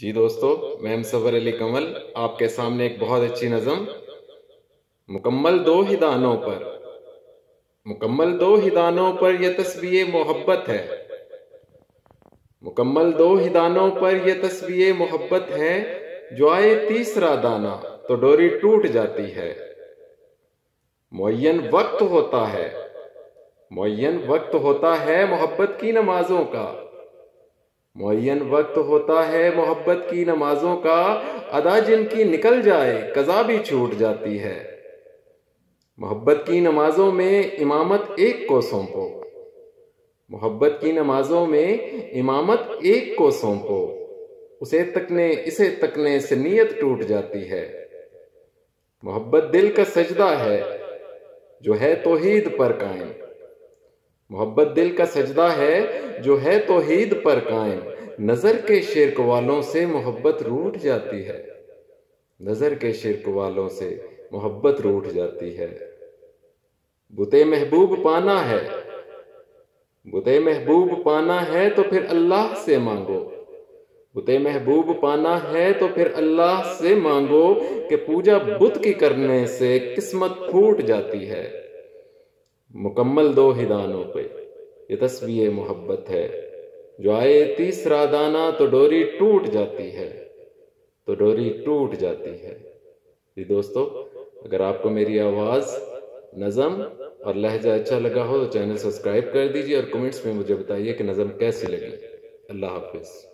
जी दोस्तों, मैं मुसवर अली कमल, आपके सामने एक बहुत अच्छी नज़म। मुकम्मल दो ही दानों पर। मुकम्मल दो ही दानों पर यह तस्वीर मोहब्बत है। मुकम्मल दो ही दानों पर यह तस्वीर मोहब्बत है। जो आए तीसरा दाना तो डोरी टूट जाती है। मुयन वक्त होता है। मुयन वक्त होता है मोहब्बत की नमाजों का। मुन वक्त होता है मोहब्बत की नमाजों का, अदा जिनकी निकल जाए, कज़ा भी छूट जाती है। मोहब्बत की नमाजों में इमामत एक को सौंपो। मोहब्बत की नमाजों में इमामत एक को सौंपो। उसे तकने, इसे तकने से नीयत टूट जाती है। मोहब्बत दिल का सजदा है, जो है तोहीद पर कायम। मोहब्बत दिल का सजदा है, जो है तोहीद पर कायम। नज़र के शिरक वालों से मोहब्बत रूठ जाती है। नज़र के शिरक वालों से मोहब्बत रूठ जाती है। बुते महबूब पाना है। बुते महबूब पाना है तो फिर अल्लाह से मांगो। बुते महबूब पाना है तो फिर अल्लाह से मांगो कि पूजा बुत की करने से किस्मत फूट जाती है। मुकम्मल दो ही दानों पे। ये तस्वीर मोहब्बत है। जो आए तीसरा दाना तो डोरी टूट जाती है। तो डोरी टूट जाती है। जी दोस्तों, अगर आपको मेरी आवाज़ नज़म और लहजा अच्छा लगा हो तो चैनल सब्सक्राइब कर दीजिए और कमेंट्स में मुझे बताइए कि नज़म कैसी लगी। अल्लाह हाफिज़।